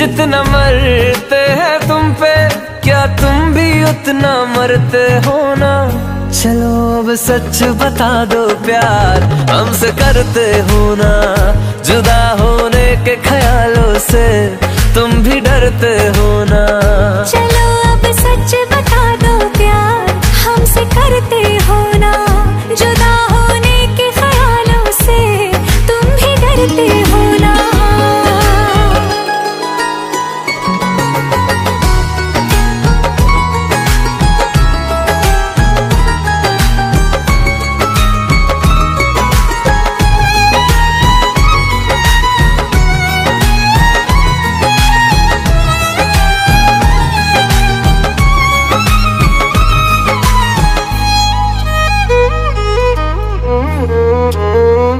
जितना मरते हैं तुम पे, क्या तुम भी उतना मरते हो ना? चलो अब सच बता दो प्यार, हमसे करते हो ना? जुदा होने के ख्यालों से तुम भी डरते हो ना? चलो अब सच बता दो प्यार, हमसे करते हो ना? जुदा होने के ख्यालों से तुम भी डरते